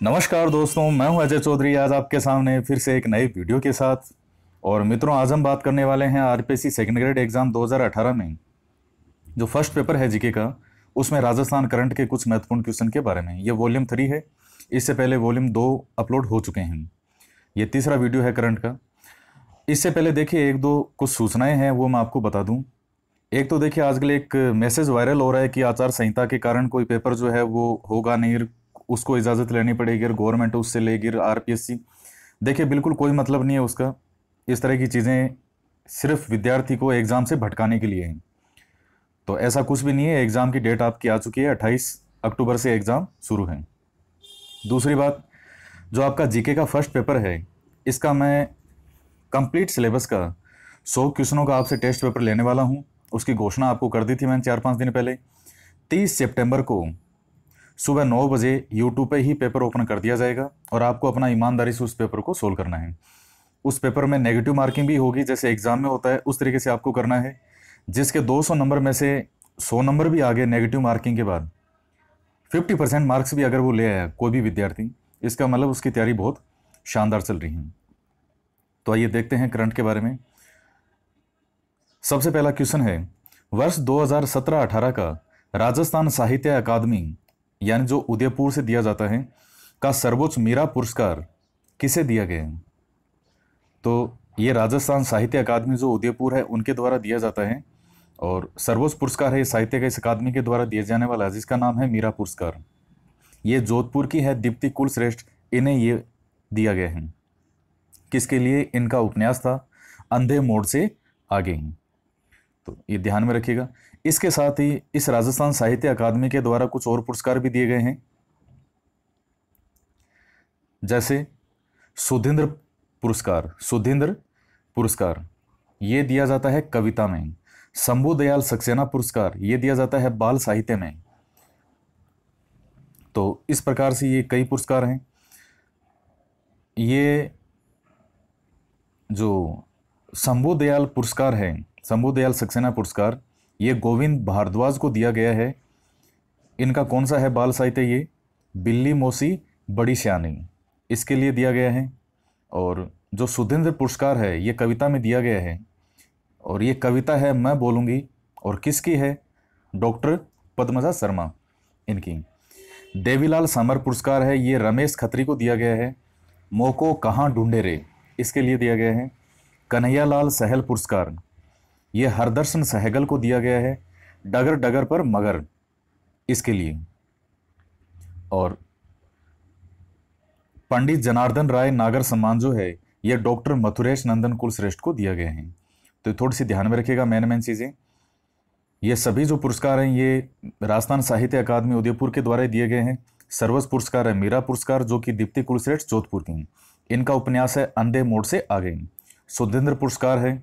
नमस्कार दोस्तों, मैं हूँ अजय चौधरी। आज आपके सामने फिर से एक नए वीडियो के साथ। और मित्रों, आज हम बात करने वाले हैं आरपीएससी सेकंड ग्रेड एग्ज़ाम 2018 में। जो फ़र्स्ट पेपर है जीके का, उसमें राजस्थान करंट के कुछ महत्वपूर्ण क्वेश्चन के बारे में। ये वॉल्यूम थ्री है। इससे पहले वॉल्यूम दो अपलोड हो चुके हैं। ये तीसरा वीडियो है करंट का। इससे पहले देखिए, एक दो कुछ सूचनाएँ हैं, वो मैं आपको बता दूँ। एक तो देखिए आजकल एक मैसेज वायरल हो रहा है कि आचार संहिता के कारण कोई पेपर जो है वो होगा नहीं। उसको इजाज़त लेनी पड़ेगी गवर्नमेंट उससे लेगी आरपीएससी। देखिए, बिल्कुल कोई मतलब नहीं है उसका। इस तरह की चीज़ें सिर्फ़ विद्यार्थी को एग्ज़ाम से भटकाने के लिए हैं। तो ऐसा कुछ भी नहीं है, एग्ज़ाम की डेट आपकी आ चुकी है, अट्ठाईस अक्टूबर से एग्ज़ाम शुरू है। दूसरी बात, जो आपका जीके का फ़र्स्ट पेपर है, इसका मैं कंप्लीट सिलेबस का सौ क्वेश्चनों का आपसे टेस्ट पेपर लेने वाला हूँ। उसकी घोषणा आपको कर दी थी मैंने चार पाँच दिन पहले। तीस सितंबर को सुबह नौ बजे यूट्यूब पे ही पेपर ओपन कर दिया जाएगा और आपको अपना ईमानदारी से उस पेपर को सोल्व करना है। उस पेपर में नेगेटिव मार्किंग भी होगी, जैसे एग्ज़ाम में होता है, उस तरीके से आपको करना है। जिसके 200 नंबर में से 100 नंबर भी आ गए नेगेटिव मार्किंग के बाद 50 परसेंट मार्क्स भी अगर वो ले आया कोई भी विद्यार्थी, इसका मतलब उसकी तैयारी बहुत शानदार चल रही है। तो आइए देखते हैं करंट के बारे में। सबसे पहला क्वेश्चन है, वर्ष 2017-18 का राजस्थान साहित्य अकादमी यानी जो उदयपुर से दिया जाता है, का सर्वोच्च मीरा पुरस्कार किसे दिया गया है? तो ये राजस्थान साहित्य अकादमी जो उदयपुर है, उनके द्वारा दिया जाता है और सर्वोच्च पुरस्कार है साहित्य का इस अकादमी के द्वारा दिया जाने वाला जिसका नाम है मीरा पुरस्कार। ये जोधपुर की है, दीप्ति कुल श्रेष्ठ, इन्हें ये दिया गया है। किसके लिए? इनका उपन्यास था, अंधे मोड़ से आगे। तो ये ध्यान में रखिएगा। इसके साथ ही इस राजस्थान साहित्य अकादमी के द्वारा कुछ और पुरस्कार भी दिए गए हैं। जैसे सुधींद्र पुरस्कार सुधींद्र पुरस्कार, ये दिया जाता है कविता में। शंभु दयाल सक्सेना पुरस्कार, ये दिया जाता है बाल साहित्य में। तो इस प्रकार से ये कई पुरस्कार हैं। ये जो शंभु दयाल पुरस्कार है, शंभु दयाल सक्सेना पुरस्कार ये गोविंद भारद्वाज को दिया गया है। इनका कौन सा है बाल साहित्य ये? बिल्ली मोसी, बड़ी श्यानी। इसके लिए दिया गया है। और जो सुधेंद्र पुरस्कार है, ये कविता में दिया गया है। और ये कविता है, मैं बोलूँगी। और किसकी है? डॉक्टर पद्मजा शर्मा, इनकी। देवीलाल समर पुरस्कार है, ये रमेश खत्री को दिया गया है। मोको कहाँ ढूंढे रे? इसके लिए दिया गया है। कन्हैयालाल सहल पुरस्कार। ये हरदर्शन सहगल को दिया गया है, डगर डगर पर मगर इसके लिए। और पंडित जनार्दन राय नागर सम्मान जो है, ये डॉक्टर मथुरेश नंदन कुलश्रेष्ठ को दिया गया है। तो थोड़ी सी ध्यान में रखिएगा मैन मैन चीज़ें। ये सभी जो पुरस्कार हैं, ये राजस्थान साहित्य अकादमी उदयपुर के द्वारा दिए गए हैं। सर्वस पुरस्कार है मीरा पुरस्कार, जो कि दीप्ति कुलश्रेष्ठ जोधपुर की इनका उपन्यास है अंधे मोड़ से आ गई सुधेंद्र पुरस्कार है।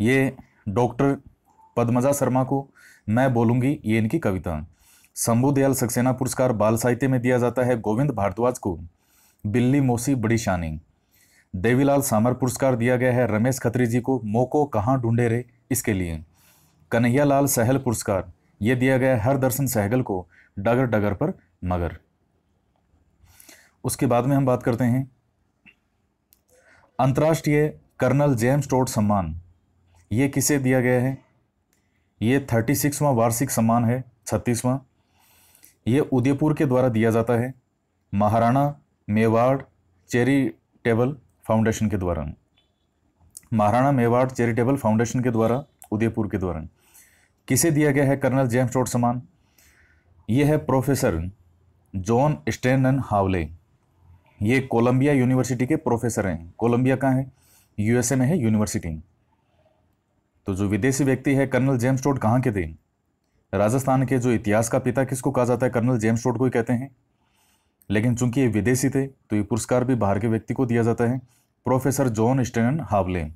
ये डॉक्टर पद्मजा शर्मा को मैं बोलूँगी, ये इनकी कविता। शंभु दयाल सक्सेना पुरस्कार बाल साहित्य में दिया जाता है गोविंद भारद्वाज को। बिल्ली मोसी, बड़ी शानी। देवीलाल सामर पुरस्कार दिया गया है रमेश खत्री जी को। मोको कहाँ ढूंढे रे? इसके लिए। कन्हैया लाल सहल पुरस्कार, ये दिया गया है हर दर्शन सहगल को, डगर डगर पर मगर। उसके बाद में हम बात करते हैं। अंतर्राष्ट्रीय कर्नल जेम्स टोड सम्मान। ये किसे दिया गया है? ये थर्टी सिक्सवां वार्षिक सम्मान है, छत्तीसवां। ये उदयपुर के द्वारा दिया जाता है। महाराणा मेवाड़ चैरिटेबल फाउंडेशन के द्वारा। महाराणा मेवाड़ चैरिटेबल फाउंडेशन के द्वारा, उदयपुर के द्वारा। किसे दिया गया है कर्नल जेम्स टोड सम्मान? ये है प्रोफेसर जॉन स्टेनन हावले। ये कोलंबिया यूनिवर्सिटी के प्रोफेसर हैं। कोलंबिया कहाँ है? यूएसए में है, यूनिवर्सिटी। तो जो विदेशी व्यक्ति है कर्नल जेम्स टोड कहाँ के थे राजस्थान के जो इतिहास का पिता किसको कहा जाता है? कर्नल जेम्स टोड को ही कहते हैं। लेकिन चूँकि ये विदेशी थे तो ये पुरस्कार भी बाहर के व्यक्ति को दिया जाता है, प्रोफेसर जॉन स्टेनन हावले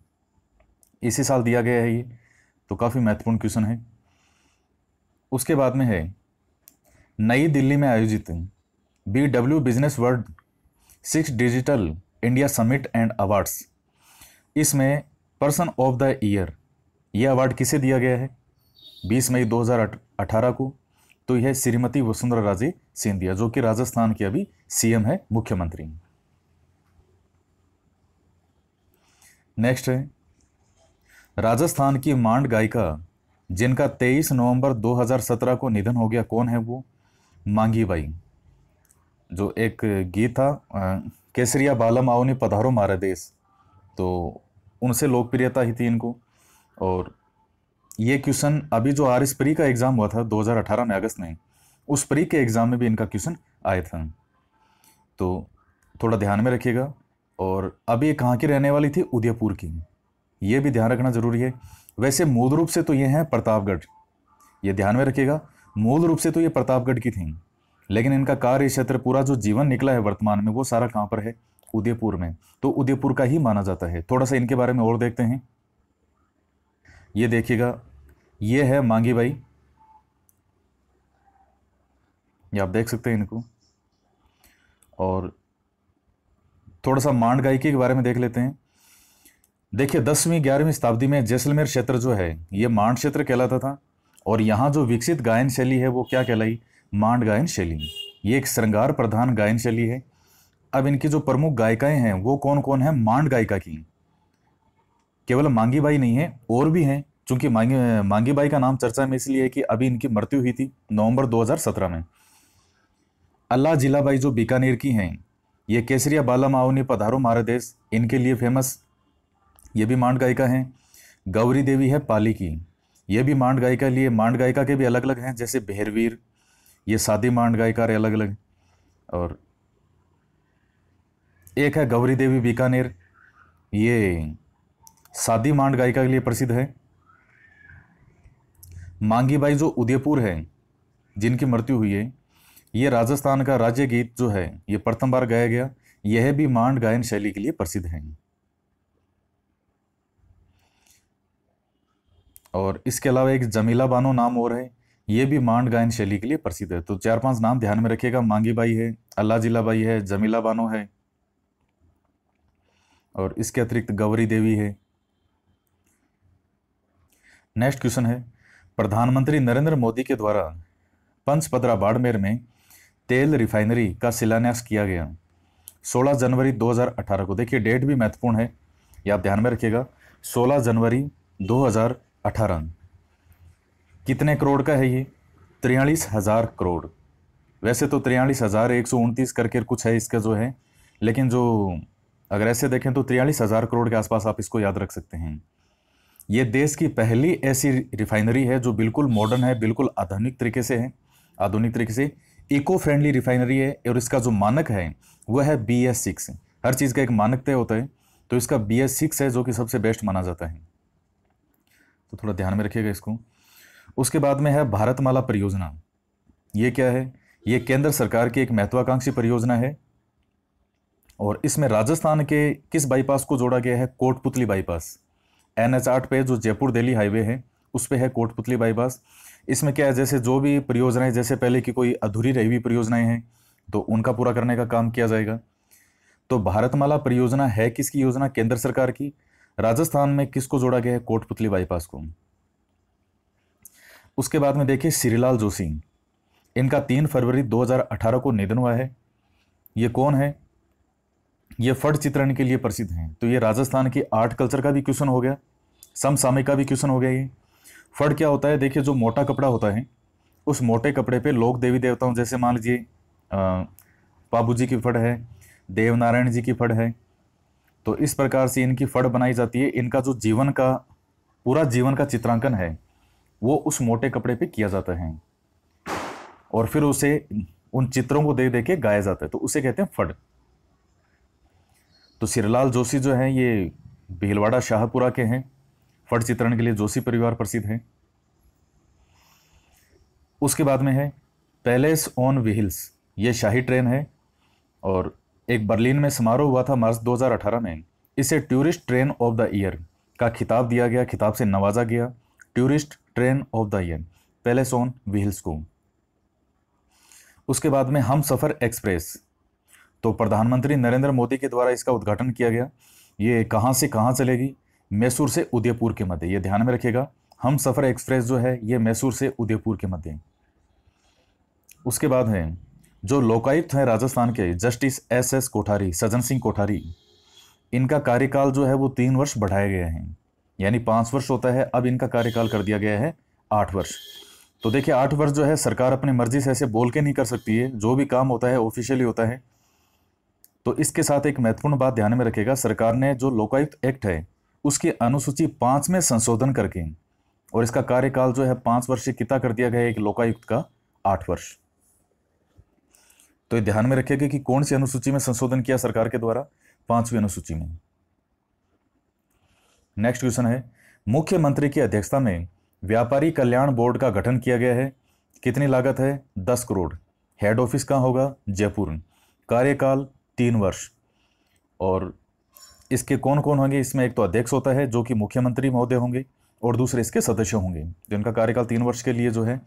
इसी साल दिया गया है ये तो काफ़ी महत्वपूर्ण क्वेश्चन है। उसके बाद में है, नई दिल्ली में आयोजित B W business world six digital India summit and awards इसमें पर्सन ऑफ़ द ईयर यह अवार्ड किसे दिया गया है? 20 मई 2018 को। तो यह श्रीमती वसुंधरा राजे सिंधिया, जो कि राजस्थान के अभी सीएम है, मुख्यमंत्री। नेक्स्ट है, राजस्थान की मांड गायिका, जिनका 23 नवंबर 2017 को निधन हो गया, कौन है वो? मांगी बाई, जो एक गीत था केसरिया बालम आओ ने पधारो मारा देश। तो उनसे लोकप्रियता ही थी इनको। और ये क्वेश्चन अभी जो आर एस प्री का एग्ज़ाम हुआ था 2018 में अगस्त में, उस प्री के एग्ज़ाम में भी इनका क्वेश्चन आया था। तो थोड़ा ध्यान में रखिएगा। और अब ये कहाँ की रहने वाली थी? उदयपुर की। ये भी ध्यान रखना ज़रूरी है। वैसे मूल रूप से तो ये हैं प्रतापगढ़। ये ध्यान में रखिएगा। मूल रूप से तो ये प्रतापगढ़ की थी। लेकिन इनका कार्य क्षेत्र पूरा जो जीवन निकला है वर्तमान में, वो सारा कहाँ पर है? उदयपुर में। तो उदयपुर का ही माना जाता है। थोड़ा सा इनके बारे में और देखते हैं। ये देखिएगा, ये है मांगी बाई। ये आप देख सकते हैं इनको। और थोड़ा सा मांड गायकी के बारे में देख लेते हैं। देखिए, दसवीं, ग्यारहवीं शताब्दी में जैसलमेर क्षेत्र जो है, ये मांड क्षेत्र कहलाता था। और यहाँ जो विकसित गायन शैली है, वो क्या कहलाई? मांड गायन शैली। ये एक श्रृंगार प्रधान गायन शैली है। अब इनकी जो प्रमुख गायिकाएँ हैं, वो कौन कौन है? मांड गायिका की। केवल मांगी बाई नहीं है, और भी हैं, चूँकि मांगी बाई का नाम चर्चा में इसलिए है कि अभी इनकी मृत्यु हुई थी नवंबर 2017 में। अल्लाह जिलाबाई जो बीकानेर की हैं, ये केसरिया बाला माओनी पधारो मारा देश, इनके लिए फ़ेमस, ये भी मांड गायिका हैं, गौरी देवी है पाली की, ये भी मांड गायिका लिए, मांड गायिका के भी अलग अलग हैं, जैसे भेरवीर ये सादी मांड गायिका अलग अलग और एक है गौरी देवी बीकानेर, ये सादी मांड गायिका के लिए प्रसिद्ध है। मांगी बाई जो उदयपुर है, जिनकी मृत्यु हुई है, ये राजस्थान का राज्य गीत जो है, ये प्रथम बार गाया गया। यह भी मांड गायन शैली के लिए प्रसिद्ध है। और इसके अलावा एक जमीला बानो नाम और है, ये भी मांड गायन शैली के लिए प्रसिद्ध है। तो चार पाँच नाम ध्यान में रखिएगा। मांगी बाई है अल्लाह जिला बाई है, जमीला बानो है, और इसके अतिरिक्त गौरी देवी है। नेक्स्ट क्वेश्चन है। प्रधानमंत्री नरेंद्र मोदी के द्वारा पंचपदरा बाड़मेर में तेल रिफाइनरी का शिलान्यास किया गया। 16 जनवरी 2018 को। देखिए, डेट भी महत्वपूर्ण है ये आप ध्यान में रखिएगा। 16 जनवरी 2018 कितने करोड़ का है ये? तिरयालीस हज़ार करोड़। वैसे तो तिरयालीस हज़ार एक सौ उनतीस करके कुछ है इसका जो है, लेकिन जो अगर ऐसे देखें तो तिरयालीस हज़ार करोड़ के आसपास आप इसको याद रख सकते हैं। ये देश की पहली ऐसी रिफाइनरी है जो बिल्कुल मॉडर्न है, बिल्कुल आधुनिक तरीके से है। आधुनिक तरीके से इको फ्रेंडली रिफाइनरी है और इसका जो मानक है, वह है बी एस सिक्स हर चीज़ का एक मानक तय होता है तो इसका बी एस सिक्स है जो कि सबसे बेस्ट माना जाता है। तो थोड़ा ध्यान में रखिएगा इसको। उसके बाद में है भारतमाला परियोजना। ये क्या है? ये केंद्र सरकार की एक महत्वाकांक्षी परियोजना है और इसमें राजस्थान के किस बाईपास को जोड़ा गया है? कोटपुतली बाईपास एन एच आठ पे, जो जयपुर दिल्ली हाईवे है, उस पर है कोटपुतली बाईपास। इसमें क्या है, जैसे जो भी परियोजनाएँ, जैसे पहले की कोई अधूरी रही हुई परियोजनाएँ हैं तो उनका पूरा करने का काम किया जाएगा। तो भारतमाला परियोजना है किसकी योजना? केंद्र सरकार की। राजस्थान में किसको जोड़ा गया है? कोटपुतली बाईपास को। उसके बाद में देखिए, श्रीलाल जोशी। इनका तीन फरवरी 2018 को निधन हुआ है। ये कौन है? ये फट चित्रण के लिए प्रसिद्ध हैं। तो ये राजस्थान की आर्ट कल्चर का भी क्वेश्चन हो गया। समसामयिक का भी क्वेश्चन हो गया ये? फट क्या होता है? देखिए, जो मोटा कपड़ा होता है, उस मोटे कपड़े पे लोग देवी देवताओं, जैसे मान लीजिए बाबू जी की फड़ है, देवनारायण जी की फड़ है तो इस प्रकार से इनकी फड़ बनाई जाती है। इनका जो जीवन का, पूरा जीवन का चित्रांकन है, वो उस मोटे कपड़े पे किया जाता है। और फिर उसे, उन चित्रों को देख देख के गाया जाता है तो उसे कहते हैं फड़। तो सिरलाल जोशी जो हैं, ये भीलवाड़ा शाहपुरा के हैं। फट चित्रण के लिए जोशी परिवार प्रसिद्ध है। उसके बाद में है पैलेस ऑन व्हील्स। ये शाही ट्रेन है और एक बर्लिन में समारोह हुआ था मार्च 2018 में। इसे tourist train of the year का खिताब दिया गया, खिताब से नवाजा गया। Tourist train of the year, palace on wheels को। उसके बाद में हम सफ़र एक्सप्रेस। तो प्रधानमंत्री नरेंद्र मोदी के द्वारा इसका उद्घाटन किया गया। ये कहाँ से कहाँ चलेगी? मैसूर से उदयपुर के मध्य। ये ध्यान में रखिएगा, हम सफ़र एक्सप्रेस जो है, ये मैसूर से उदयपुर के मध्य उसके बाद है, जो लोकायुक्त हैं राजस्थान के, justice S S Kothari, Sajjan Singh Kothari, इनका कार्यकाल जो है वो तीन वर्ष बढ़ाए गए हैं। यानी पाँच वर्ष होता है, अब इनका कार्यकाल कर दिया गया है आठ वर्ष। तो देखिए, आठ वर्ष जो है, सरकार अपनी मर्ज़ी से ऐसे बोल के नहीं कर सकती है। जो भी काम होता है ऑफिशियली होता है। तो इसके साथ एक महत्वपूर्ण बात ध्यान में रखेगा सरकार ने जो लोकायुक्त एक्ट है उसकी अनुसूची पाँच में संशोधन करके। और इसका कार्यकाल जो है पाँच वर्ष से किता कर दिया गया एक लोकायुक्त का? आठ वर्ष। तो ये ध्यान में रखिएगा कि कौन सी अनुसूची में संशोधन किया सरकार के द्वारा? पांचवी अनुसूची में। नेक्स्ट क्वेश्चन है, मुख्यमंत्री की अध्यक्षता में व्यापारी कल्याण बोर्ड का गठन किया गया है। कितनी लागत है? दस करोड़। हेड ऑफ़िस कहाँ होगा? जयपुर। कार्यकाल तीन वर्ष। और इसके कौन कौन होंगे? इसमें एक तो अध्यक्ष होता है, जो कि मुख्यमंत्री महोदय होंगे और दूसरे इसके सदस्य होंगे, जिनका कार्यकाल तीन वर्ष के लिए जो है।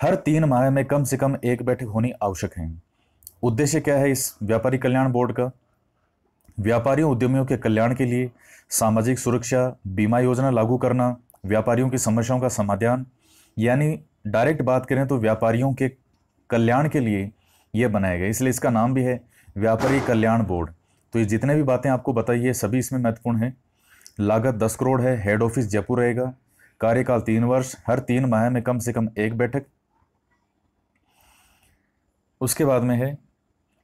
हर तीन माह में कम से कम एक बैठक होनी आवश्यक है। उद्देश्य क्या है इस व्यापारी कल्याण बोर्ड का? व्यापारियों, उद्यमियों के कल्याण के लिए सामाजिक सुरक्षा, बीमा योजना लागू करना, व्यापारियों की समस्याओं का समाधान, यानी डायरेक्ट बात करें तो व्यापारियों के कल्याण के लिए यह बनाया गया इसलिए इसका नाम भी है व्यापारी कल्याण बोर्ड। तो ये जितने भी बातें आपको बताई है सभी इसमें महत्वपूर्ण है। लागत दस करोड़ है हेड ऑफ़िस जयपुर रहेगा। कार्यकाल तीन वर्ष, हर तीन माह में कम से कम एक बैठक। उसके बाद में है,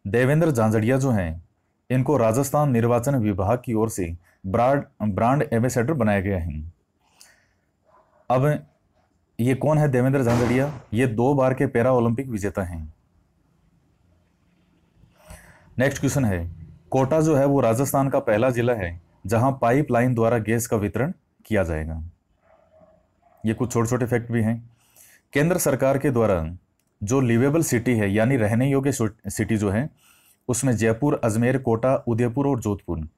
देवेंद्र झांझड़िया जो हैं, इनको राजस्थान निर्वाचन विभाग की ओर से ब्रांड ब्रांड एम्बेसडर बनाया गया है। अब ये कौन है देवेंद्र झांझड़िया ये दो बार के पैरा ओलंपिक विजेता हैं। नेक्स्ट क्वेश्चन है कोटा जो है वो राजस्थान का पहला जिला है, जहाँ पाइपलाइन द्वारा गैस का वितरण किया जाएगा। ये कुछ छोटे छोटे फैक्ट भी हैं। केंद्र सरकार के द्वारा जो लिवेबल सिटी है, यानी रहने योग्य सिटी जो है, उसमें जयपुर, अजमेर, कोटा, उदयपुर और जोधपुर।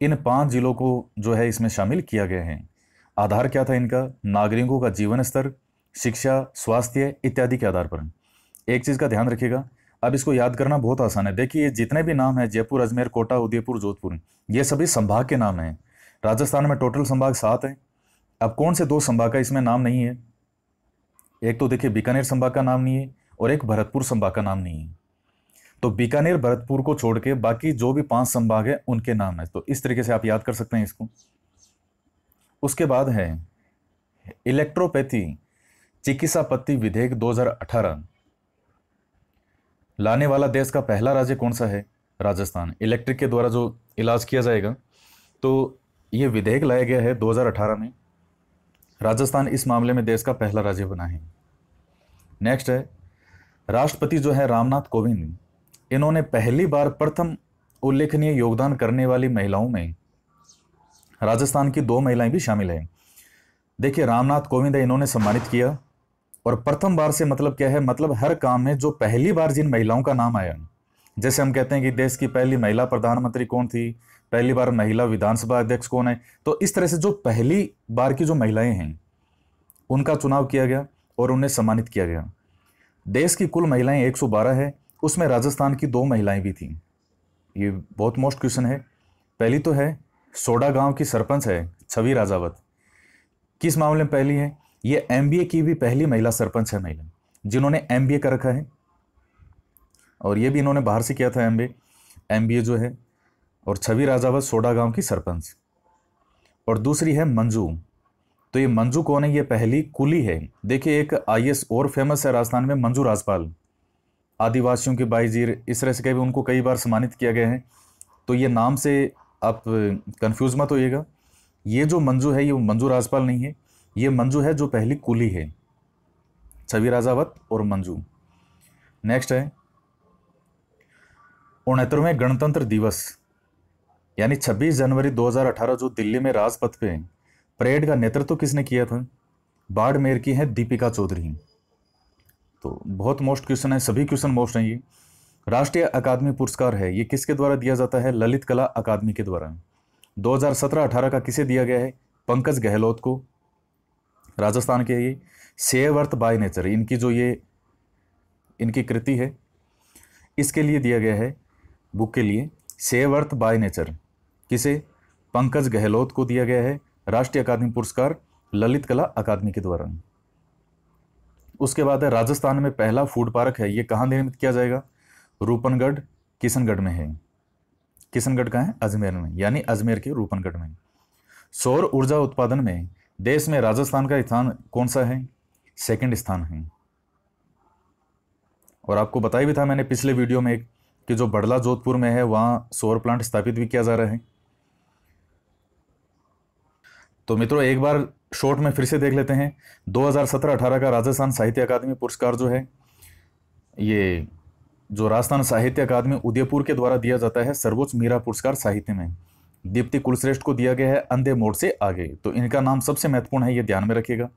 इन पाँच जिलों को जो है इसमें शामिल किया गया है। आधार क्या था इनका? नागरिकों का जीवन स्तर, शिक्षा, स्वास्थ्य इत्यादि के आधार पर। एक चीज़ का ध्यान रखिएगा अब इसको याद करना बहुत आसान है। देखिए जितने भी नाम है, जयपुर, अजमेर, कोटा, उदयपुर, जोधपुर, ये सभी संभाग के नाम हैं। राजस्थान में टोटल संभाग सात हैं। अब कौन से दो संभाग का इसमें नाम नहीं है? एक तो देखिए, बीकानेर संभाग का नाम नहीं है और एक भरतपुर संभाग का नाम नहीं है। तो बीकानेर, भरतपुर को छोड़ के बाकी जो भी पाँच संभाग है, उनके नाम है। तो इस तरीके से आप याद कर सकते हैं इसको। उसके बाद है, इलेक्ट्रोपैथी चिकित्सा पत्ति विधेयक 2018 लाने वाला देश का पहला राज्य कौन सा है? राजस्थान। इलेक्ट्रिक के द्वारा जो इलाज किया जाएगा तो ये विधेयक लाया गया है 2018 में। राजस्थान इस मामले में देश का पहला राज्य बना है। नेक्स्ट है, राष्ट्रपति जो है रामनाथ कोविंद, इन्होंने पहली बार प्रथम उल्लेखनीय योगदान करने वाली महिलाओं में, राजस्थान की दो महिलाएँ भी शामिल हैं। देखिए, रामनाथ कोविंद है, इन्होंने सम्मानित किया। और प्रथम बार से मतलब क्या है? मतलब हर काम में जो पहली बार जिन महिलाओं का नाम आया, जैसे हम कहते हैं कि देश की पहली महिला प्रधानमंत्री कौन थी? पहली बार महिला विधानसभा अध्यक्ष कौन है? तो इस तरह से जो पहली बार की जो महिलाएँ हैं, उनका चुनाव किया गया और उन्हें सम्मानित किया गया। देश की कुल महिलाएँ 112 है, उसमें राजस्थान की दो महिलाएँ भी थीं। ये बहुत मोस्ट क्वेश्चन है। पहली तो है, सोडा गाँव की सरपंच है छवि राजावत। किस मामले में पहली है? ये एमबीए की भी पहली महिला सरपंच है महिला, जिन्होंने एमबीए कर रखा है। और ये भी इन्होंने बाहर से किया था एमबीए एमबीए जो है, और छवि राजावत सोडा गाँव की सरपंच। और दूसरी है मंजू। तो ये मंजू कौन है? ये पहली कुली है। देखिए, एक आईएएस और फ़ेमस है राजस्थान में, मंजू राजपाल। आदिवासियों के बाईजीर, इस तरह से कभी उनको कई बार सम्मानित किया गया है। तो ये नाम से आप कंफ्यूज मत होइएगा। ये जो मंजू है, ये मंजू राजपाल नहीं है। ये मंजू है जो पहली कुली है, छवि राजावत और मंजू। नेक्स्ट है, उनहत्तरवें गणतंत्र दिवस, यानी 26 जनवरी 2018 जो दिल्ली में राजपथ पे परेड का नेतृत्व तो किसने किया था? बाड़मेर की है दीपिका चौधरी। तो बहुत मोस्ट क्वेश्चन है, सभी क्वेश्चन मोस्ट हैं ये। राष्ट्रीय अकादमी पुरस्कार है, ये किसके द्वारा दिया जाता है? ललित कला अकादमी के द्वारा। 2017-18 का किसे दिया गया है? पंकज गहलोत को। राजस्थान के ये सेवर्थ बाय नेचर, इनकी जो ये, इनकी कृति है, इसके लिए दिया गया है बुक के लिए सेवर्थ बाय नेचर। किसे? पंकज गहलोत को दिया गया है राष्ट्रीय अकादमी पुरस्कार ललित कला अकादमी के द्वारा। उसके बाद है राजस्थान में पहला फ़ूड पार्क है, ये कहाँ निर्मित किया जाएगा? रूपनगढ़, किशनगढ़ में है। किशनगढ़ का है? अजमेर में, यानी अजमेर के रूपनगढ़ में। सौर ऊर्जा उत्पादन में देश में राजस्थान का स्थान कौन सा है? सेकंड स्थान है। और आपको बताया भी था मैंने पिछले वीडियो में कि जो बड़ला जोधपुर में है, वहाँ सौर प्लांट स्थापित भी किया जा रहा है। तो मित्रों, एक बार शॉर्ट में फिर से देख लेते हैं। 2017-18 का राजस्थान साहित्य अकादमी पुरस्कार जो है, ये जो राजस्थान साहित्य अकादमी उदयपुर के द्वारा दिया जाता है, सर्वोच्च मीरा पुरस्कार साहित्य में। दीप्ति कुलश्रेष्ठ को दिया गया है अंधे मोड़ से आगे। तो इनका नाम सबसे महत्वपूर्ण है, ये ध्यान में रखिएगा।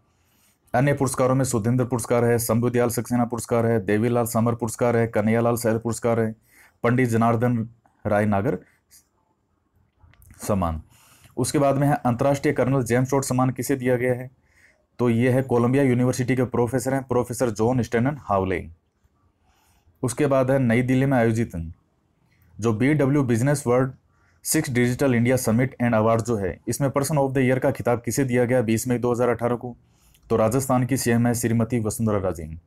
अन्य पुरस्कारों में सुधेंद्र पुरस्कार है शंभुदयाल सक्सेना पुरस्कार है, देवीलाल समर पुरस्कार है, कन्हैयालाल सहल पुरस्कार है, पंडित जनार्दन राय नागर सम्मान उसके बाद में है अंतर्राष्ट्रीय कर्नल जेम्स रोड सम्मान किसे दिया गया है? तो ये है कोलंबिया यूनिवर्सिटी के प्रोफेसर हैं, प्रोफेसर जॉन स्टेनन हावले। उसके बाद है नई दिल्ली में आयोजित, जो B W business world six digital India summit and award जो है, इसमें पर्सन ऑफ़ द ईयर का खिताब किसे दिया गया बीस मई 2018 को? तो राजस्थान की सीएम है श्रीमती वसुंधरा राजे।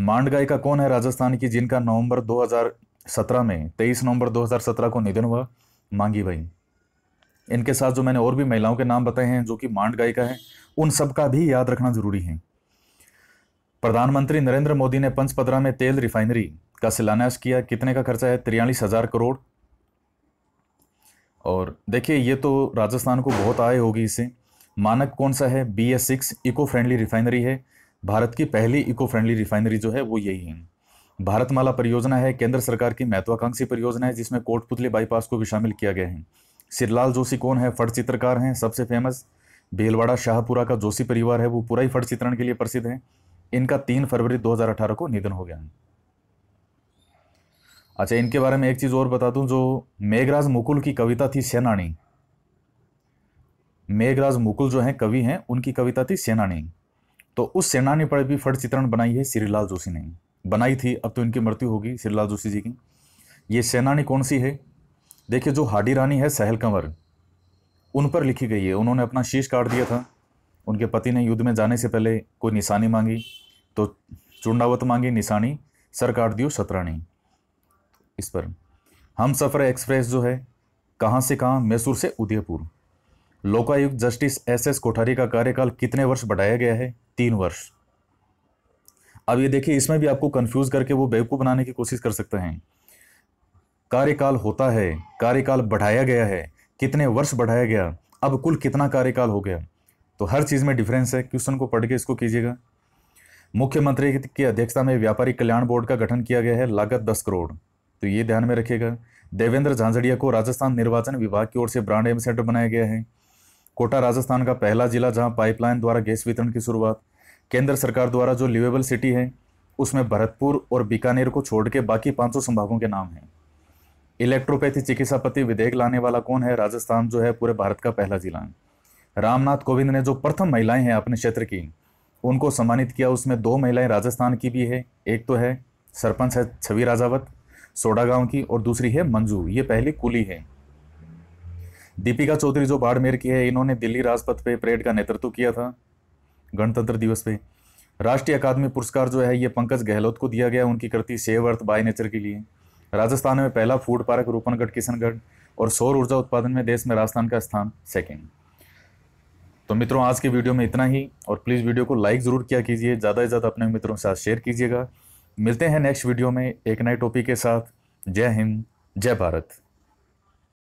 मांड गायिका कौन है राजस्थान की, जिनका नवंबर 2017 में 23 नवंबर 2017 को निधन हुआ? मांगी भाई। इनके साथ जो मैंने और भी महिलाओं के नाम बताए हैं, जो कि मांड गायिका है, उन सब का भी याद रखना ज़रूरी है। प्रधानमंत्री नरेंद्र मोदी ने पंचपदरा में तेल रिफाइनरी का शिलान्यास किया। कितने का खर्चा है? तिरयालीस हज़ार करोड़। और देखिए, ये तो राजस्थान को बहुत आय होगी इससे। मानक कौन सा है? B S six eco friendly refinery है। भारत की पहली इको फ्रेंडली रिफाइनरी जो है, वो यही है। भारतमाला परियोजना है, केंद्र सरकार की महत्वाकांक्षी परियोजना है, जिसमें कोटपुतली बाईपास को भी शामिल किया गया है। सिरलाल जोशी कौन है? फट चित्रकार हैं, सबसे फ़ेमस भीलवाड़ा शाहपुरा का जोशी परिवार है, वो पूरा ही फट चित्रण के लिए प्रसिद्ध है। इनका तीन फरवरी 2018 को निधन हो गया। अच्छा इनके बारे में एक चीज़ और बता दूँ, जो मेघराज मुकुल की कविता थी सेनानी। मेघराज मुकुल जो हैं, कवि हैं, उनकी कविता थी सेनानी। तो उस सेनानी पर भी फट चित्रण बनाई है श्रीलाल जोशी ने। बनाई थी, अब तो इनकी मृत्यु होगी श्रीलाल जोशी जी की। ये सेनानी कौन सी है? देखिए, जो हाडी रानी है सहल कंवर, उन पर लिखी गई है। उन्होंने अपना शीश काट दिया था। उनके पति ने युद्ध में जाने से पहले कोई निशानी मांगी तो चुंडावत मांगी निशानी, सर काट दियो सतरानी इस पर। हम सफ़र एक्सप्रेस जो है, कहाँ से कहाँ? मैसूर से Udaipur. Lokayukta justice S S Kothari का कार्यकाल कितने वर्ष बढ़ाया गया है? तीन वर्ष। अब ये देखिए, इसमें भी आपको कंफ्यूज करके वो बेवकूफ़ बनाने की कोशिश कर सकते हैं। कार्यकाल होता है, कार्यकाल बढ़ाया गया है। कितने वर्ष बढ़ाया गया? अब कुल कितना कार्यकाल हो गया? तो हर चीज़ में डिफरेंस है। क्वेश्चन को पढ़ के इसको कीजिएगा। मुख्यमंत्री की अध्यक्षता में व्यापारी कल्याण बोर्ड का गठन किया गया है, लागत दस करोड़। तो ये ध्यान में रखिएगा। देवेंद्र झांझड़िया को राजस्थान निर्वाचन विभाग की ओर से ब्रांड एम्बेसडर बनाया गया है। कोटा, राजस्थान का पहला जिला जहाँ पाइपलाइन द्वारा गैस वितरण की शुरुआत, केंद्र सरकार द्वारा जो लिवेबल सिटी है, उसमें भरतपुर और बीकानेर को छोड़ के बाकी पाँचों संभागों के नाम हैं। इलेक्ट्रोपैथी चिकित्सा पति विधेयक लाने वाला कौन है? राजस्थान जो है पूरे भारत का पहला जिला है। रामनाथ कोविंद ने जो प्रथम महिलाएँ हैं अपने क्षेत्र की, उनको सम्मानित किया। उसमें दो महिलाएँ राजस्थान की भी है, एक तो है सरपंच है छवि राजावत सोडा गाँव की और दूसरी है मंजू। ये पहली कुली है। दीपिका चौधरी जो बाड़मेर की है, इन्होंने दिल्ली राजपथ पे परेड का नेतृत्व किया था, गणतंत्र दिवस पे। राष्ट्रीय अकादमी पुरस्कार जो है, ये पंकज गहलोत को दिया गया, उनकी कृति सेव अर्थ बाय नेचर के लिए। राजस्थान में पहला फ़ूड पार्क रूपनगढ़ किशनगढ़ और सौर ऊर्जा उत्पादन में देश में राजस्थान का स्थान सेकेंड तो मित्रों, आज के वीडियो में इतना ही, और प्लीज़ वीडियो को लाइक ज़रूर किया कीजिए, ज़्यादा से ज़्यादा अपने मित्रों के साथ शेयर कीजिएगा। मिलते हैं नेक्स्ट वीडियो में। एक नए टॉपिक के साथ। जय हिंद जय भारत।